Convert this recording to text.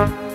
Bye.